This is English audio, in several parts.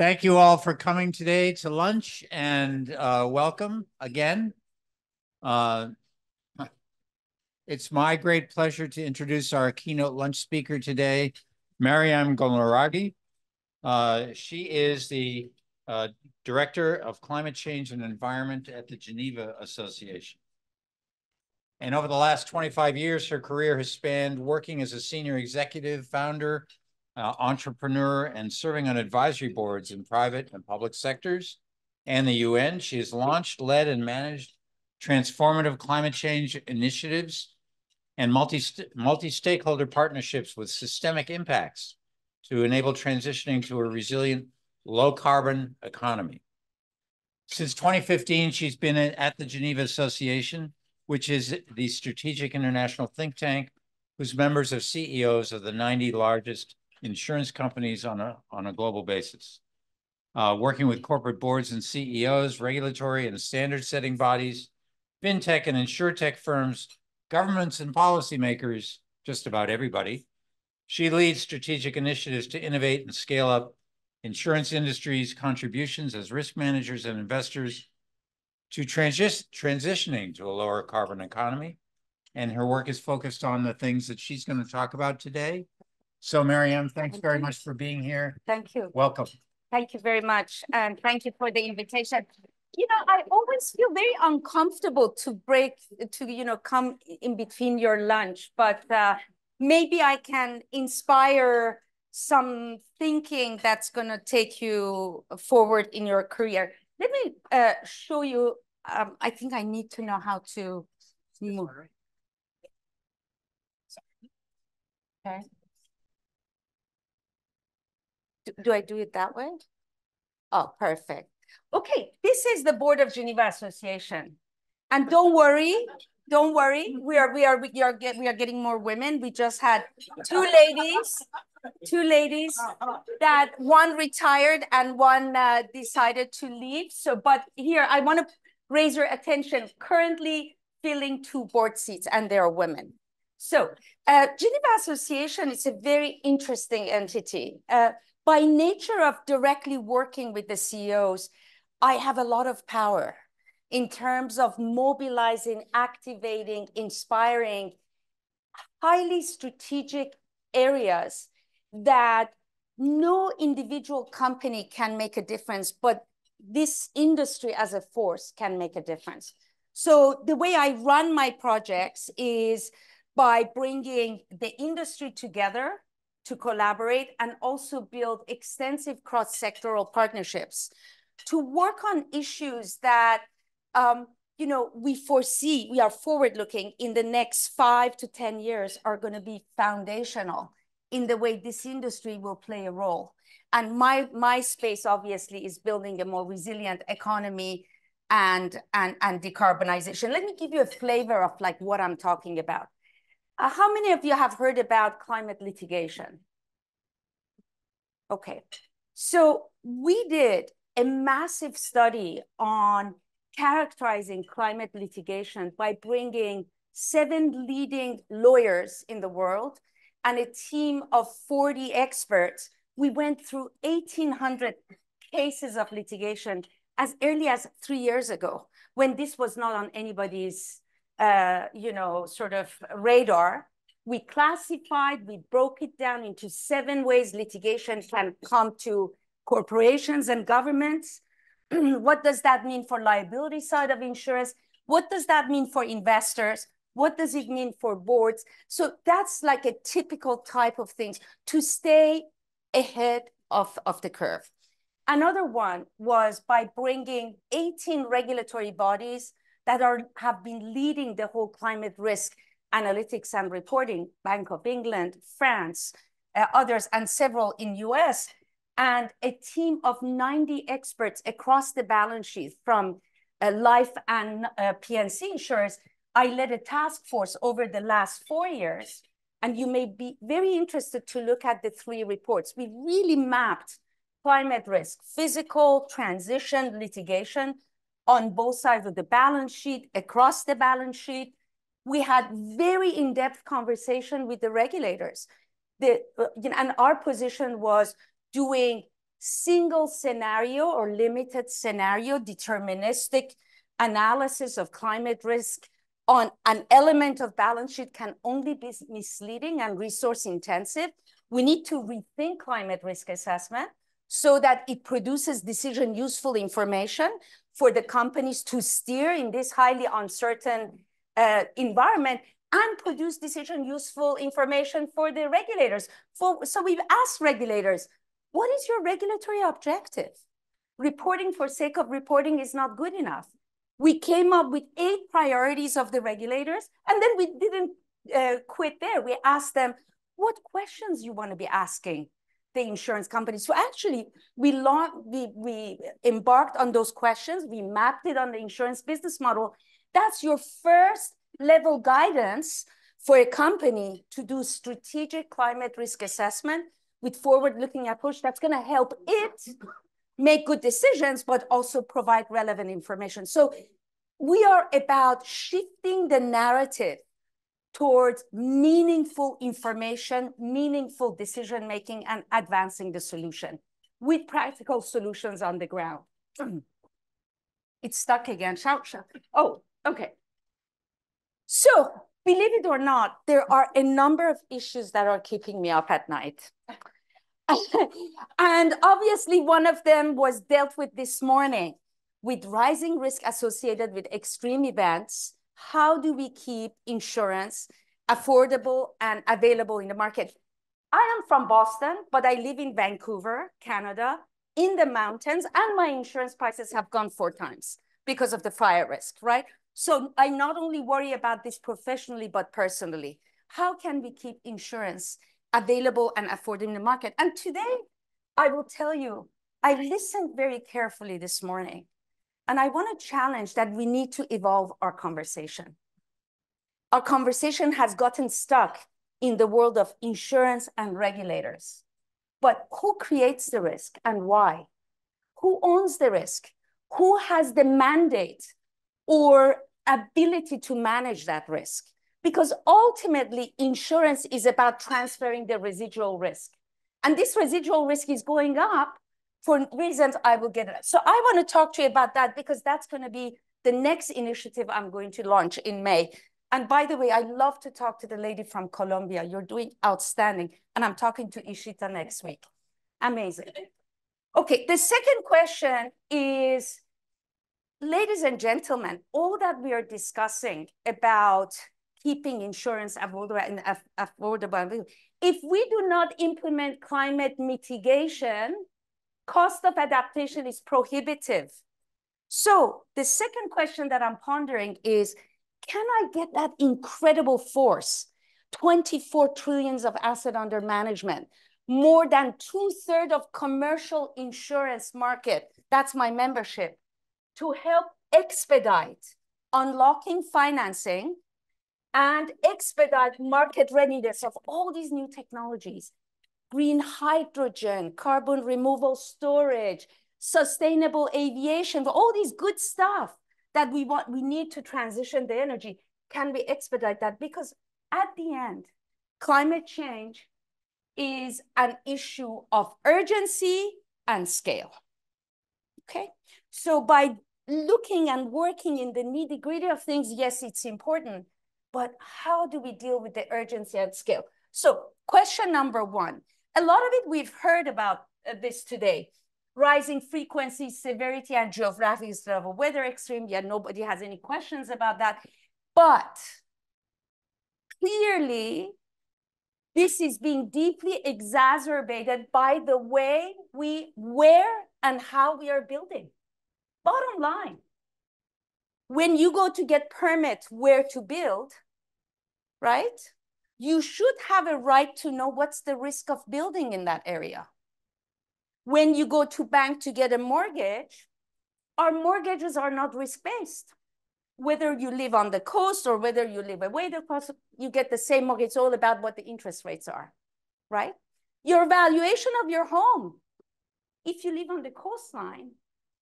Thank you all for coming today to lunch and uh, welcome again. Uh, it's my great pleasure to introduce our keynote lunch speaker today, Maryam Golnaraghi. Uh, she is the uh, Director of Climate Change and Environment at the Geneva Association. And over the last 25 years, her career has spanned working as a senior executive, founder, uh, entrepreneur, and serving on advisory boards in private and public sectors and the UN. She has launched, led, and managed transformative climate change initiatives and multi, multi-stakeholder partnerships with systemic impacts to enable transitioning to a resilient, low-carbon economy. Since 2015, she's been at the Geneva Association, which is the strategic international think tank whose members are CEOs of the 90 largest insurance companies on a, on a global basis. Uh, working with corporate boards and CEOs, regulatory and standard setting bodies, fintech and insurtech firms, governments and policymakers, just about everybody. She leads strategic initiatives to innovate and scale up insurance industry's contributions as risk managers and investors to transi transitioning to a lower carbon economy. And her work is focused on the things that she's going to talk about today. So Maryam, thanks thank very much for being here. Thank you. Welcome. Thank you very much. And thank you for the invitation. You know, I always feel very uncomfortable to break, to, you know, come in between your lunch, but uh, maybe I can inspire some thinking that's going to take you forward in your career. Let me uh, show you. Um, I think I need to know how to move. Okay. Do, I do it that way? Oh, perfect. Okay, this is the Board of Geneva Association. And don't worry, don't worry. We are we are we are get we are getting more women. We just had two ladies, two ladies that one retired and one uh, decided to leave. So, but here I want to raise your attention. Currently filling two board seats, and they are women. So, uh, Geneva Association is a very interesting entity. Uh, by nature of directly working with the CEOs, I have a lot of power in terms of mobilizing, activating, inspiring highly strategic areas that no individual company can make a difference, but this industry as a force can make a difference. So the way I run my projects is by bringing the industry together to collaborate and also build extensive cross-sectoral partnerships to work on issues that um, you know, we foresee, we are forward looking in the next five to 10 years are going to be foundational in the way this industry will play a role. And my, my space obviously is building a more resilient economy and, and, and decarbonization. Let me give you a flavor of like what I'm talking about. Uh, how many of you have heard about climate litigation? Okay, so we did a massive study on characterizing climate litigation by bringing seven leading lawyers in the world and a team of 40 experts. We went through 1,800 cases of litigation as early as three years ago, when this was not on anybody's, uh, you know, sort of radar. We classified, we broke it down into seven ways litigation can come to corporations and governments. what does that mean for liability side of insurance? What does that mean for investors? What does it mean for boards? So that's like a typical type of things to stay ahead of, of the curve. Another one was by bringing 18 regulatory bodies that are have been leading the whole climate risk analytics and reporting, Bank of England, France, uh, others, and several in US, and a team of 90 experts across the balance sheet from uh, life and uh, P&C insurers. I led a task force over the last four years, and you may be very interested to look at the three reports. We really mapped climate risk, physical, transition, litigation on both sides of the balance sheet, across the balance sheet. We had very in-depth conversation with the regulators. The, uh, and our position was doing single scenario or limited scenario deterministic analysis of climate risk on an element of balance sheet can only be misleading and resource intensive. We need to rethink climate risk assessment so that it produces decision useful information for the companies to steer in this highly uncertain uh, environment and produce decision useful information for the regulators. For, so we've asked regulators, what is your regulatory objective? Reporting for sake of reporting is not good enough. We came up with eight priorities of the regulators, and then we didn't uh, quit there. We asked them, what questions you want to be asking the insurance companies. So actually, we, launched, we, we embarked on those questions. We mapped it on the insurance business model. That's your first level guidance for a company to do strategic climate risk assessment with forward-looking approach that's going to help it make good decisions, but also provide relevant information. So we are about shifting the narrative towards meaningful information, meaningful decision-making, and advancing the solution with practical solutions on the ground. it's stuck again. Shout, shout. Oh, okay. So believe it or not, there are a number of issues that are keeping me up at night. and obviously one of them was dealt with this morning with rising risk associated with extreme events. How do we keep insurance affordable and available in the market? I am from Boston, but I live in Vancouver, Canada, in the mountains, and my insurance prices have gone four times because of the fire risk, right? So I not only worry about this professionally, but personally. How can we keep insurance available and affordable in the market. And today, I will tell you, I listened very carefully this morning, and I want to challenge that we need to evolve our conversation. Our conversation has gotten stuck in the world of insurance and regulators. But who creates the risk and why? Who owns the risk? Who has the mandate or ability to manage that risk? because ultimately insurance is about transferring the residual risk. And this residual risk is going up for reasons I will get. So I want to talk to you about that because that's going to be the next initiative I'm going to launch in May. And by the way, I love to talk to the lady from Colombia. You're doing outstanding. And I'm talking to Ishita next week. Amazing. Okay, the second question is, ladies and gentlemen, all that we are discussing about keeping insurance affordable and affordable. If we do not implement climate mitigation, cost of adaptation is prohibitive. So the second question that I'm pondering is, can I get that incredible force, 24 trillions of asset under management, more than two thirds of commercial insurance market, that's my membership, to help expedite unlocking financing and expedite market readiness of all these new technologies, green hydrogen, carbon removal storage, sustainable aviation, all these good stuff that we want, we need to transition the energy. Can we expedite that? Because at the end, climate change is an issue of urgency and scale. Okay, so by looking and working in the nitty gritty of things, yes, it's important, but how do we deal with the urgency and scale? So question number one, a lot of it we've heard about uh, this today, rising frequency, severity, and geographic level of weather extreme. Yeah, nobody has any questions about that. But clearly, this is being deeply exacerbated by the way we, where and how we are building. Bottom line, when you go to get permit where to build, right? You should have a right to know what's the risk of building in that area. When you go to bank to get a mortgage, our mortgages are not risk-based. Whether you live on the coast or whether you live away the coast, you get the same mortgage. It's all about what the interest rates are, right? Your valuation of your home. If you live on the coastline,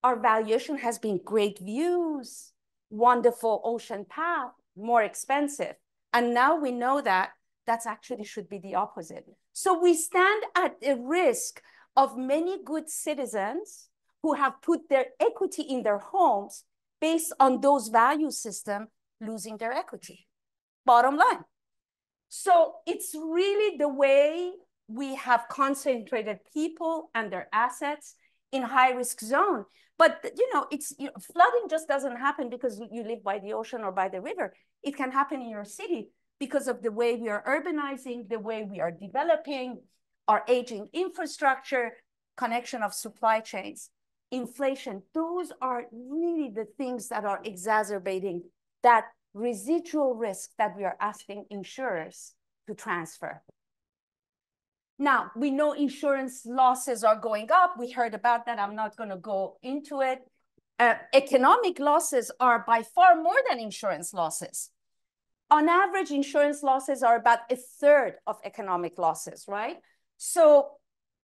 our valuation has been great views, wonderful ocean path, more expensive. And now we know that that's actually should be the opposite. So we stand at a risk of many good citizens who have put their equity in their homes based on those value system losing their equity. Bottom line. So it's really the way we have concentrated people and their assets in high risk zone. But you know, it's you know, flooding just doesn't happen because you live by the ocean or by the river. It can happen in your city because of the way we are urbanizing, the way we are developing, our aging infrastructure, connection of supply chains, inflation. Those are really the things that are exacerbating that residual risk that we are asking insurers to transfer. Now, we know insurance losses are going up. We heard about that. I'm not going to go into it. Uh, economic losses are by far more than insurance losses. On average, insurance losses are about a third of economic losses, right? So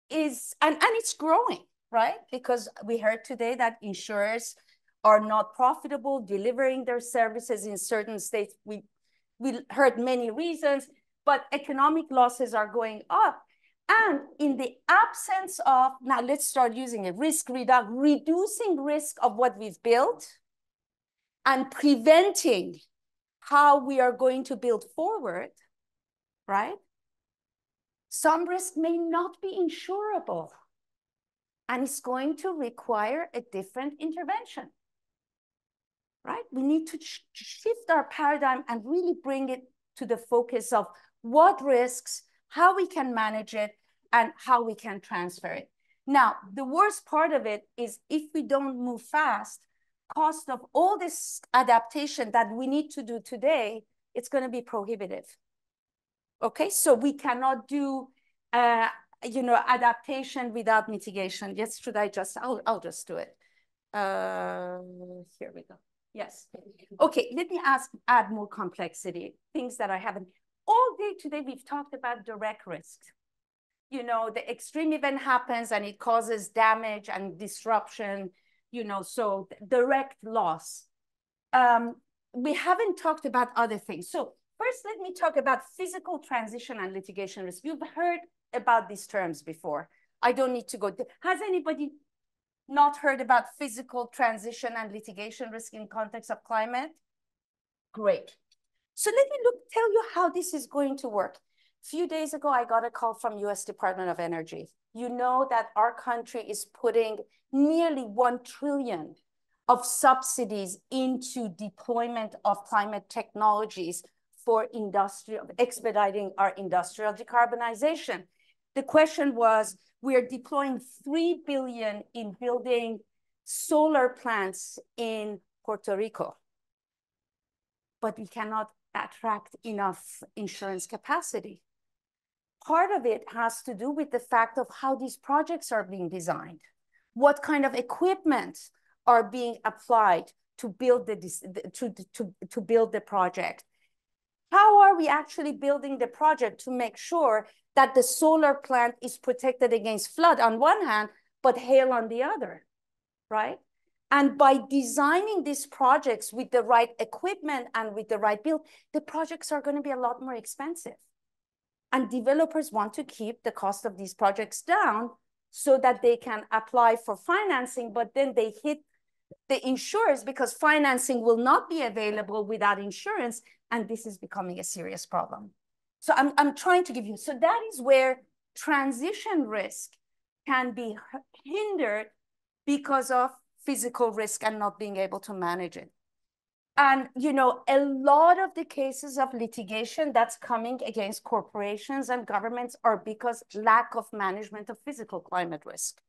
is, and, and it's growing, right? Because we heard today that insurers are not profitable delivering their services in certain states. We, we heard many reasons, but economic losses are going up. And in the absence of, now let's start using a risk reduction, reducing risk of what we've built and preventing how we are going to build forward, right? Some risk may not be insurable and it's going to require a different intervention, right? We need to shift our paradigm and really bring it to the focus of what risks how we can manage it, and how we can transfer it. Now, the worst part of it is if we don't move fast, cost of all this adaptation that we need to do today, it's going to be prohibitive. Okay, so we cannot do, uh, you know, adaptation without mitigation. Yes, should I just, I'll, I'll just do it. Uh, here we go. Yes. Okay, let me ask, add more complexity, things that I haven't all day today, we've talked about direct risk. You know, the extreme event happens and it causes damage and disruption, you know, so direct loss. Um, we haven't talked about other things. So first, let me talk about physical transition and litigation risk. You've heard about these terms before. I don't need to go. Has anybody not heard about physical transition and litigation risk in context of climate? Great. So let me look, tell you how this is going to work. Few days ago, I got a call from US Department of Energy. You know that our country is putting nearly 1 trillion of subsidies into deployment of climate technologies for industrial, expediting our industrial decarbonization. The question was, we are deploying 3 billion in building solar plants in Puerto Rico, but we cannot attract enough insurance capacity. Part of it has to do with the fact of how these projects are being designed. What kind of equipment are being applied to build the, to, to, to build the project? How are we actually building the project to make sure that the solar plant is protected against flood on one hand, but hail on the other, right? And by designing these projects with the right equipment and with the right build, the projects are going to be a lot more expensive. And developers want to keep the cost of these projects down so that they can apply for financing, but then they hit the insurers because financing will not be available without insurance. And this is becoming a serious problem. So I'm, I'm trying to give you, so that is where transition risk can be hindered because of physical risk and not being able to manage it. And, you know, a lot of the cases of litigation that's coming against corporations and governments are because lack of management of physical climate risk.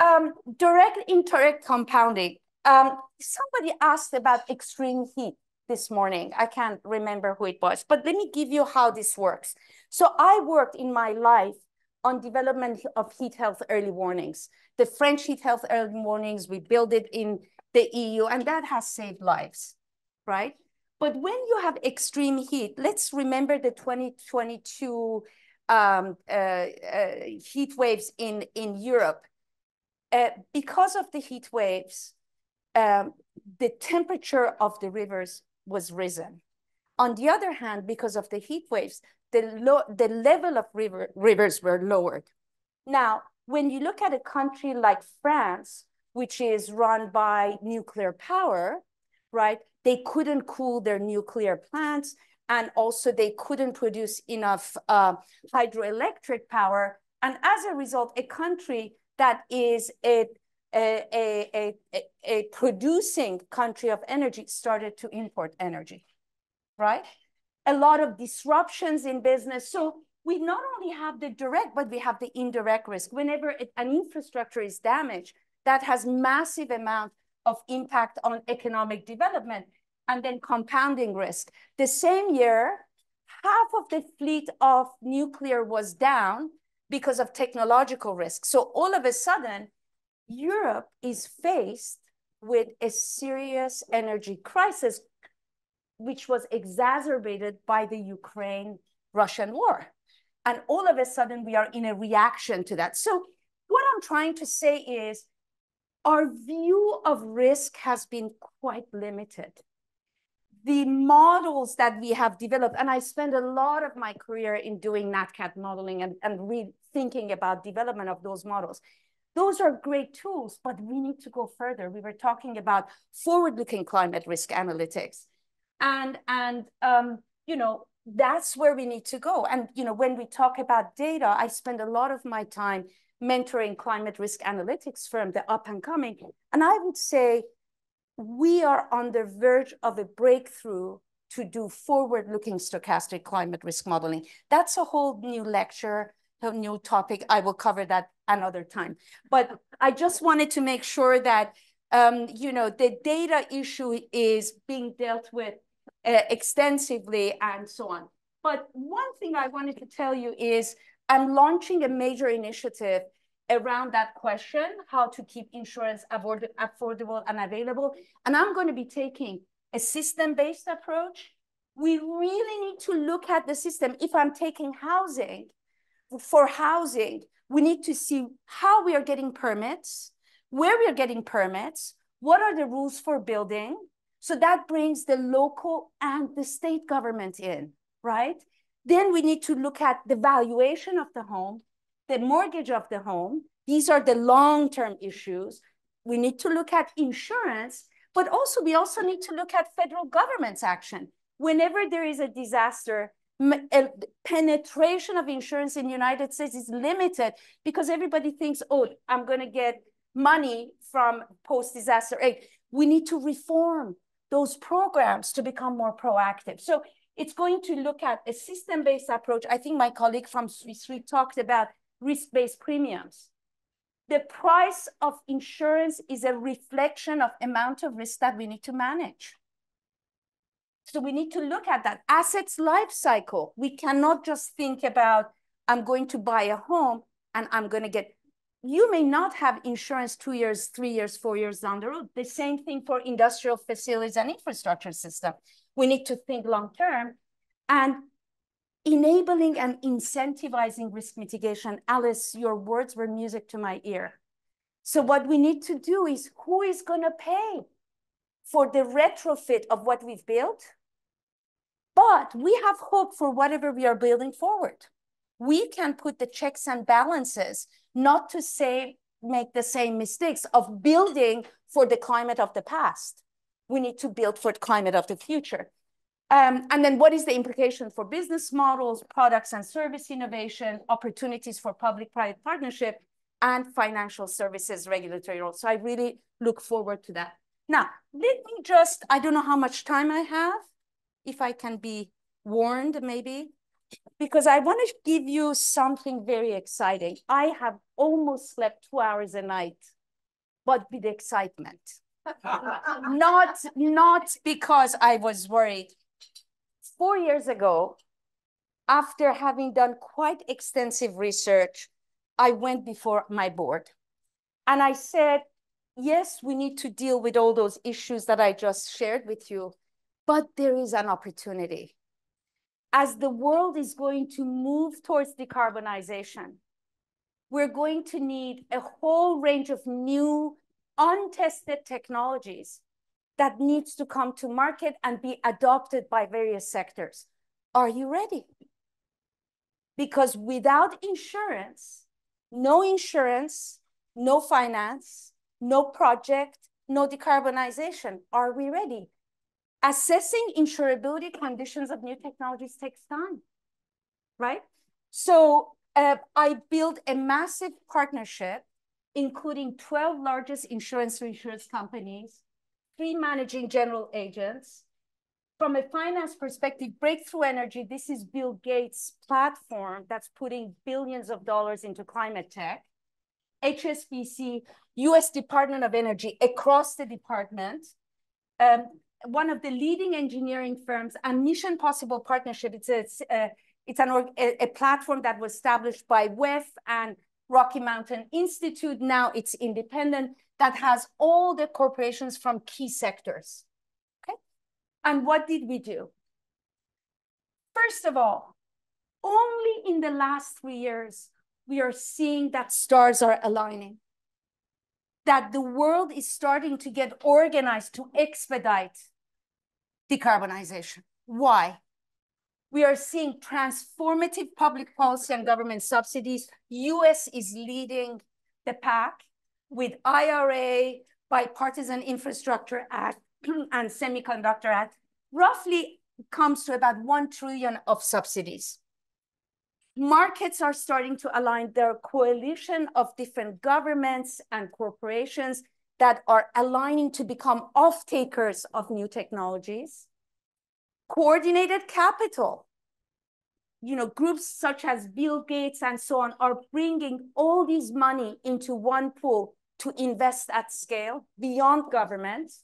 Um, direct indirect compounding. Um, somebody asked about extreme heat this morning. I can't remember who it was, but let me give you how this works. So I worked in my life on development of heat health early warnings. The French heat health early warnings, we build it in the EU, and that has saved lives, right? But when you have extreme heat, let's remember the 2022 um, uh, uh, heat waves in, in Europe. Uh, because of the heat waves, um, the temperature of the rivers was risen. On the other hand, because of the heat waves, the, the level of river, rivers were lowered. Now, when you look at a country like France, which is run by nuclear power, right? They couldn't cool their nuclear plants, and also they couldn't produce enough uh, hydroelectric power. And as a result, a country that is a, a, a, a, a producing country of energy started to import energy, right? A lot of disruptions in business. So we not only have the direct, but we have the indirect risk. Whenever it, an infrastructure is damaged, that has massive amount of impact on economic development and then compounding risk. The same year, half of the fleet of nuclear was down because of technological risk. So all of a sudden, Europe is faced with a serious energy crisis, which was exacerbated by the Ukraine-Russian war. And all of a sudden, we are in a reaction to that. So what I'm trying to say is our view of risk has been quite limited. The models that we have developed, and I spent a lot of my career in doing NatCat modeling and, and rethinking about development of those models. Those are great tools, but we need to go further. We were talking about forward-looking climate risk analytics. And, and um, you know, that's where we need to go. And, you know, when we talk about data, I spend a lot of my time mentoring climate risk analytics firm, the up and coming. And I would say we are on the verge of a breakthrough to do forward-looking stochastic climate risk modeling. That's a whole new lecture, a new topic. I will cover that another time. But I just wanted to make sure that, um, you know, the data issue is being dealt with uh, extensively and so on. But one thing I wanted to tell you is I'm launching a major initiative around that question, how to keep insurance affordable and available. And I'm going to be taking a system-based approach. We really need to look at the system. If I'm taking housing, for housing, we need to see how we are getting permits, where we are getting permits, what are the rules for building, so that brings the local and the state government in, right? Then we need to look at the valuation of the home, the mortgage of the home. These are the long-term issues. We need to look at insurance, but also we also need to look at federal government's action. Whenever there is a disaster, penetration of insurance in the United States is limited because everybody thinks, oh, I'm going to get money from post-disaster aid. We need to reform those programs to become more proactive. So it's going to look at a system-based approach. I think my colleague from Swiss Re talked about risk-based premiums. The price of insurance is a reflection of amount of risk that we need to manage. So we need to look at that. Assets life cycle. We cannot just think about, I'm going to buy a home and I'm going to get you may not have insurance two years, three years, four years down the road. The same thing for industrial facilities and infrastructure system. We need to think long term and enabling and incentivizing risk mitigation. Alice, your words were music to my ear. So what we need to do is who is going to pay for the retrofit of what we've built? But we have hope for whatever we are building forward. We can put the checks and balances not to say make the same mistakes of building for the climate of the past. We need to build for the climate of the future. Um, and then what is the implication for business models, products and service innovation, opportunities for public-private partnership, and financial services regulatory role. So I really look forward to that. Now, let me just, I don't know how much time I have, if I can be warned maybe because I want to give you something very exciting. I have almost slept two hours a night, but with excitement. not, not because I was worried. Four years ago, after having done quite extensive research, I went before my board and I said, yes, we need to deal with all those issues that I just shared with you, but there is an opportunity as the world is going to move towards decarbonization, we're going to need a whole range of new untested technologies that needs to come to market and be adopted by various sectors. Are you ready? Because without insurance, no insurance, no finance, no project, no decarbonization. Are we ready? Assessing insurability conditions of new technologies takes time, right? So uh, I built a massive partnership, including 12 largest insurance insurance companies, three managing general agents. From a finance perspective, Breakthrough Energy, this is Bill Gates' platform that's putting billions of dollars into climate tech. HSBC, US Department of Energy, across the department, um, one of the leading engineering firms and Mission Possible Partnership. It's a, uh, it's an a, a platform that was established by WEF and Rocky Mountain Institute. Now it's independent that has all the corporations from key sectors. Okay. And what did we do? First of all, only in the last three years, we are seeing that stars are aligning, that the world is starting to get organized to expedite decarbonization. Why? We are seeing transformative public policy and government subsidies. US is leading the pack with IRA, Bipartisan Infrastructure Act, and Semiconductor Act, roughly comes to about 1 trillion of subsidies markets are starting to align. There are coalition of different governments and corporations that are aligning to become off-takers of new technologies. Coordinated capital. You know, groups such as Bill Gates and so on are bringing all these money into one pool to invest at scale beyond governments.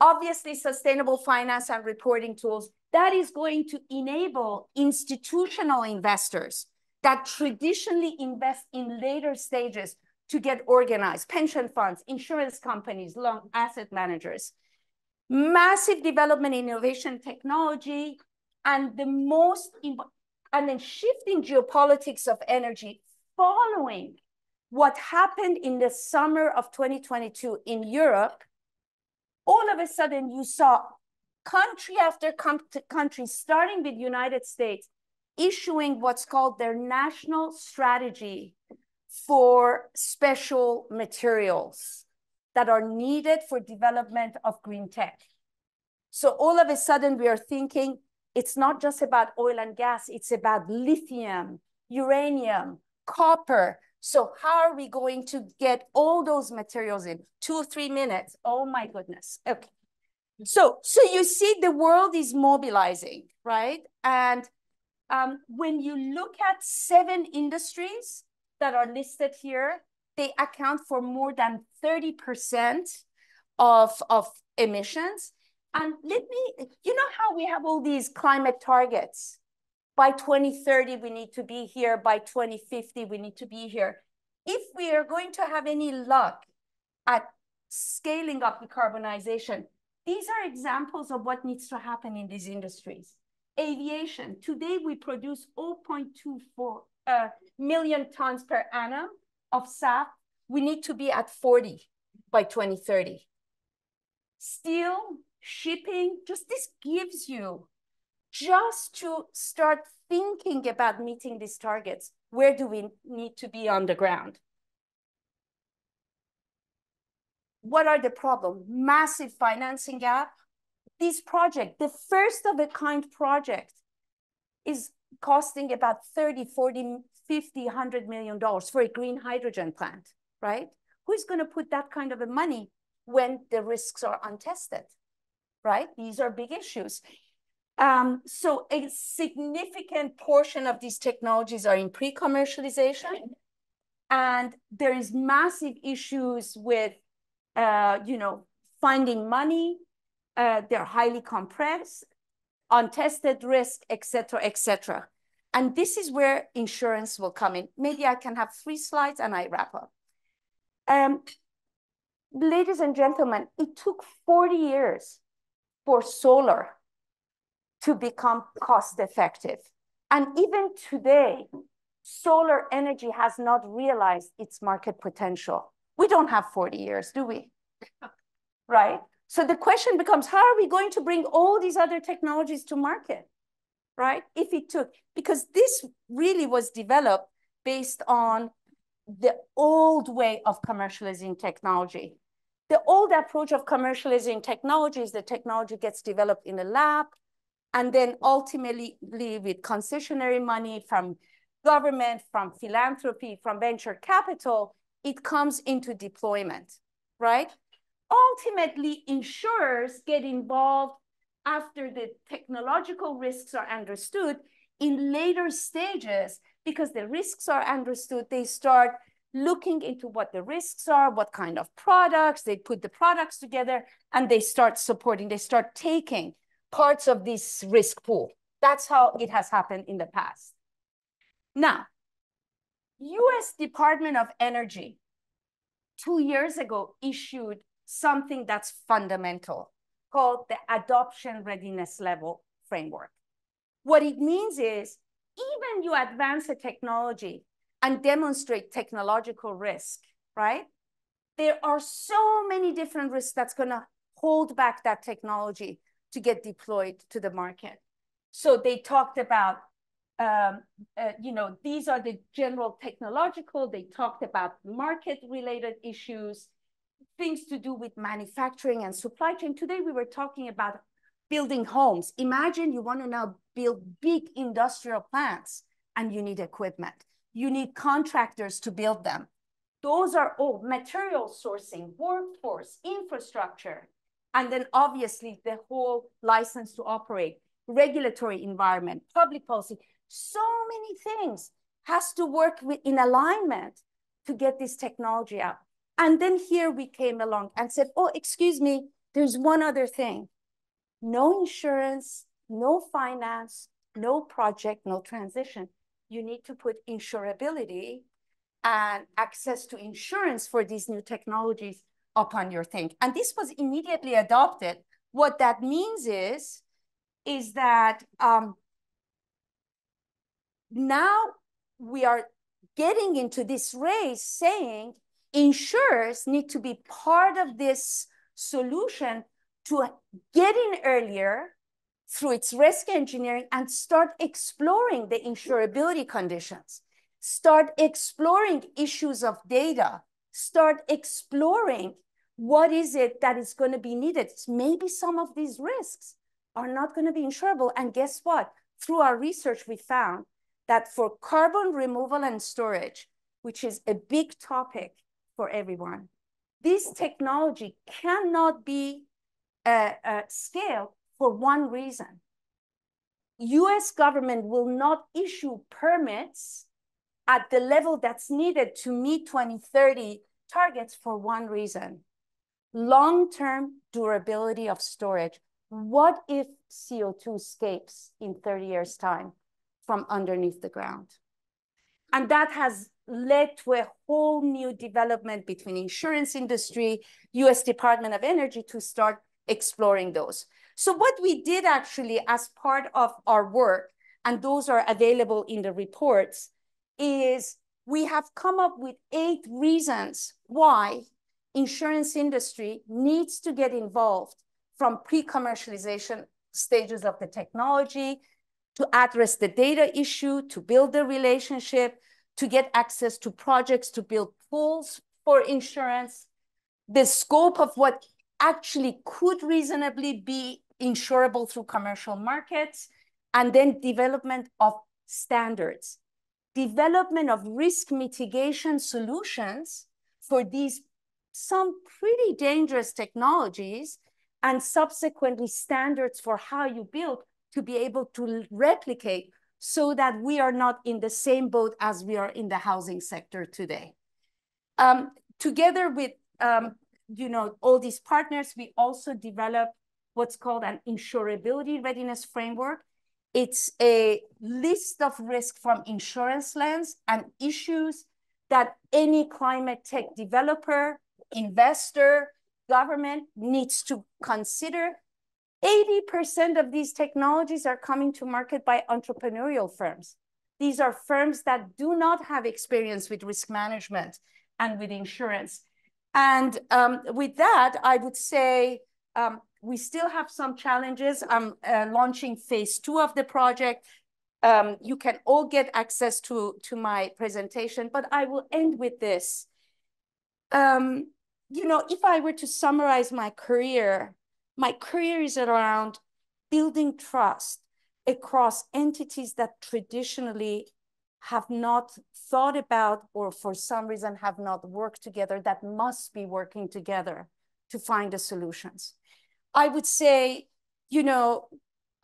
Obviously, sustainable finance and reporting tools that is going to enable institutional investors that traditionally invest in later stages to get organized, pension funds, insurance companies, long asset managers, massive development innovation technology, and the most, and then shifting geopolitics of energy following what happened in the summer of 2022 in Europe, all of a sudden you saw country after country, starting with United States, issuing what's called their national strategy for special materials that are needed for development of green tech. So all of a sudden we are thinking it's not just about oil and gas, it's about lithium, uranium, copper. So how are we going to get all those materials in? Two or three minutes. Oh my goodness. Okay. So, so you see the world is mobilizing, right? And um, when you look at seven industries that are listed here, they account for more than 30% of, of emissions. And let me, you know how we have all these climate targets? By 2030, we need to be here. By 2050, we need to be here. If we are going to have any luck at scaling up decarbonization, these are examples of what needs to happen in these industries. Aviation, today we produce 0.24 uh, million tons per annum of SAF. We need to be at 40 by 2030. Steel, shipping, just this gives you just to start thinking about meeting these targets. Where do we need to be on the ground? What are the problems? Massive financing gap. This project, the first of a kind project is costing about 30, 40, 50, 100 million dollars for a green hydrogen plant, right? Who's going to put that kind of a money when the risks are untested, right? These are big issues. Um, so a significant portion of these technologies are in pre-commercialization. And there is massive issues with uh, you know, finding money. Uh, they're highly compressed, untested risk, etc., etc. And this is where insurance will come in. Maybe I can have three slides and I wrap up. Um, ladies and gentlemen, it took 40 years for solar to become cost effective. And even today, solar energy has not realized its market potential. We don't have 40 years, do we? right? So the question becomes, how are we going to bring all these other technologies to market, right? If it took, because this really was developed based on the old way of commercializing technology. The old approach of commercializing technology is the technology gets developed in a lab, and then ultimately with concessionary money from government, from philanthropy, from venture capital, it comes into deployment, right? Ultimately, insurers get involved after the technological risks are understood in later stages because the risks are understood, they start looking into what the risks are, what kind of products, they put the products together, and they start supporting, they start taking parts of this risk pool. That's how it has happened in the past. Now, US Department of Energy two years ago issued something that's fundamental called the Adoption Readiness Level Framework. What it means is even you advance a technology and demonstrate technological risk, right? There are so many different risks that's gonna hold back that technology to get deployed to the market. So they talked about, um, uh, you know, these are the general technological, they talked about market-related issues, things to do with manufacturing and supply chain. Today, we were talking about building homes. Imagine you want to now build big industrial plants and you need equipment. You need contractors to build them. Those are all material sourcing, workforce, infrastructure, and then obviously the whole license to operate, regulatory environment, public policy. So many things has to work with, in alignment to get this technology out. And then here we came along and said, oh, excuse me, there's one other thing. No insurance, no finance, no project, no transition. You need to put insurability and access to insurance for these new technologies upon your thing. And this was immediately adopted. What that means is, is that um, now we are getting into this race saying insurers need to be part of this solution to get in earlier through its risk engineering and start exploring the insurability conditions, start exploring issues of data, start exploring what is it that is going to be needed. Maybe some of these risks are not going to be insurable. And guess what? Through our research, we found that for carbon removal and storage, which is a big topic for everyone. This technology cannot be uh, uh, scaled for one reason. US government will not issue permits at the level that's needed to meet 2030 targets for one reason. Long-term durability of storage. What if CO2 escapes in 30 years time from underneath the ground? And that has led to a whole new development between insurance industry, US Department of Energy to start exploring those. So what we did actually as part of our work, and those are available in the reports, is we have come up with eight reasons why insurance industry needs to get involved from pre-commercialization stages of the technology to address the data issue, to build the relationship, to get access to projects, to build pools for insurance, the scope of what actually could reasonably be insurable through commercial markets, and then development of standards, development of risk mitigation solutions for these some pretty dangerous technologies, and subsequently standards for how you build to be able to replicate so that we are not in the same boat as we are in the housing sector today. Um, together with um, you know, all these partners, we also develop what's called an insurability readiness framework. It's a list of risk from insurance lens and issues that any climate tech developer, investor, government needs to consider 80% of these technologies are coming to market by entrepreneurial firms. These are firms that do not have experience with risk management and with insurance. And um, with that, I would say um, we still have some challenges. I'm uh, launching phase two of the project. Um, you can all get access to, to my presentation, but I will end with this. Um, you know, if I were to summarize my career, my career is around building trust across entities that traditionally have not thought about or for some reason have not worked together that must be working together to find the solutions. I would say, you know,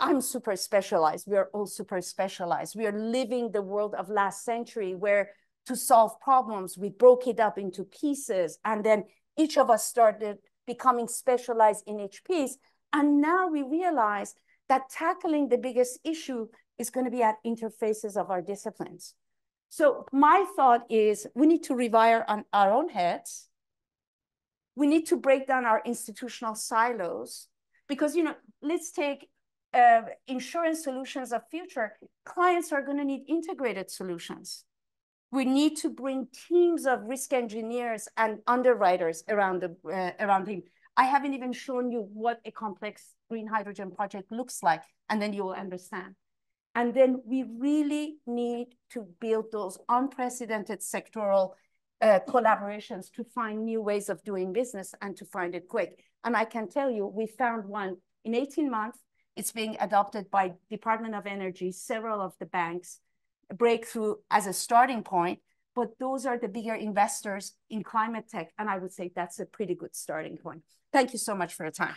I'm super specialized. We are all super specialized. We are living the world of last century where to solve problems, we broke it up into pieces and then each of us started becoming specialized in each piece. And now we realize that tackling the biggest issue is going to be at interfaces of our disciplines. So my thought is we need to rewire on our own heads. We need to break down our institutional silos because, you know, let's take uh, insurance solutions of future. Clients are going to need integrated solutions. We need to bring teams of risk engineers and underwriters around the uh, around him. I haven't even shown you what a complex green hydrogen project looks like, and then you will understand. And then we really need to build those unprecedented sectoral uh, collaborations to find new ways of doing business and to find it quick. And I can tell you, we found one in 18 months. It's being adopted by Department of Energy, several of the banks, breakthrough as a starting point, but those are the bigger investors in climate tech. And I would say that's a pretty good starting point. Thank you so much for your time.